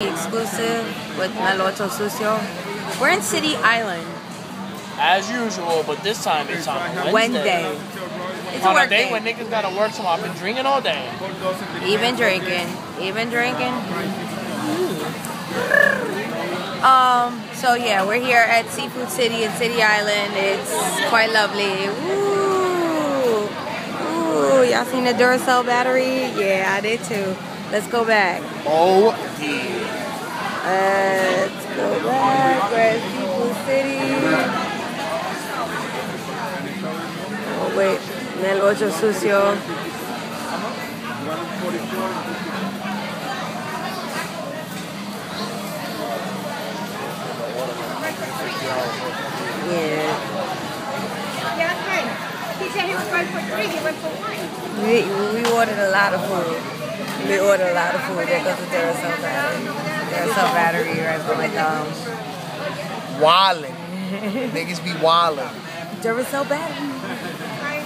Exclusive with El Ocho Sucio. We're in City Island. As usual, but this time it's on Wednesday. Wednesday. It's a on a work day day. when niggas gotta work, so I've been drinking all day. Even drinking. Even drinking. Um, so yeah, we're here at Seafood City in City Island. It's quite lovely. Ooh. Seen the Duracell battery? Yeah, I did too. Let's go back. Oh, dear. Let's go back. At Seafood City. Oh wait, Nel Ocho Sucio. Yeah. Yeah, that's right. He said he was going for three, he went for one. We, we ordered a lot of food. We ordered a lot of food. There goes the Duracell battery. Duracell battery right by my thumb. Wildin'. niggas be wildin'. Duracell battery.